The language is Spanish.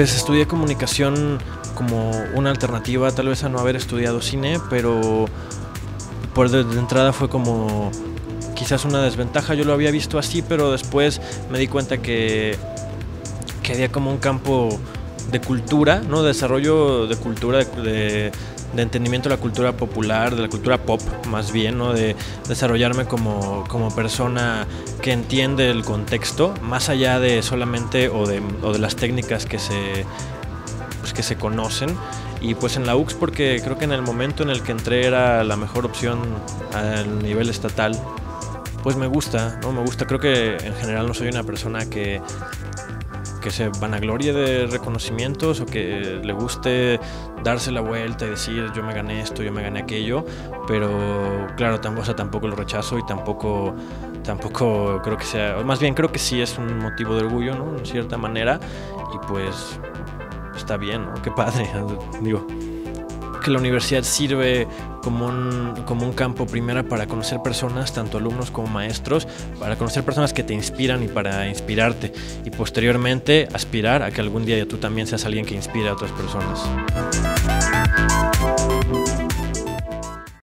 Pues estudié comunicación como una alternativa tal vez a no haber estudiado cine, pero por de, entrada fue como quizás una desventaja. Yo lo había visto así, pero después me di cuenta que, que había como un campo de cultura, ¿no? De desarrollo de cultura, de, de, entendimiento de la cultura popular, de la cultura pop más bien, ¿no? De desarrollarme como, como persona que entiende el contexto, más allá de solamente o de, o de las técnicas que se, pues, que se conocen. Y pues en la UX porque creo que en el momento en el que entré era la mejor opción al nivel estatal. Pues me gusta, ¿no? Me gusta. Creo que en general no soy una persona que, que se vanaglorie de reconocimientos o que le guste darse la vuelta y decir yo me gané esto, yo me gané aquello, pero claro, tampoco, sea, tampoco lo rechazo y tampoco, tampoco creo que sea, más bien creo que sí es un motivo de orgullo, ¿no? En cierta manera y pues está bien, ¿no? Qué padre, digo que la universidad sirve como un, como un campo primero para conocer personas, tanto alumnos como maestros, para conocer personas que te inspiran y para inspirarte y posteriormente aspirar a que algún día tú también seas alguien que inspire a otras personas.